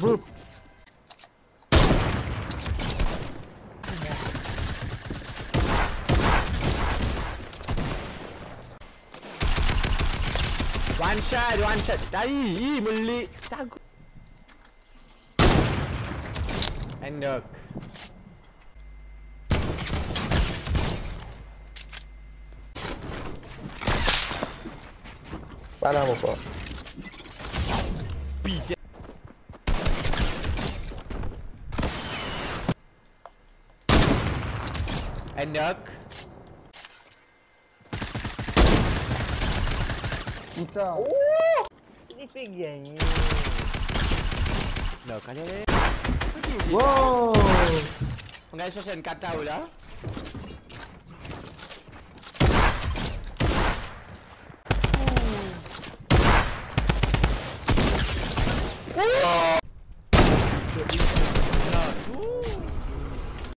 Boop. One shot, one shot. Ih, melik. Jago. And uh, Para mo po. BJ. Anh Đức Puta Ele peguei? Wow eso se encanta ahora Oh ¡Uh!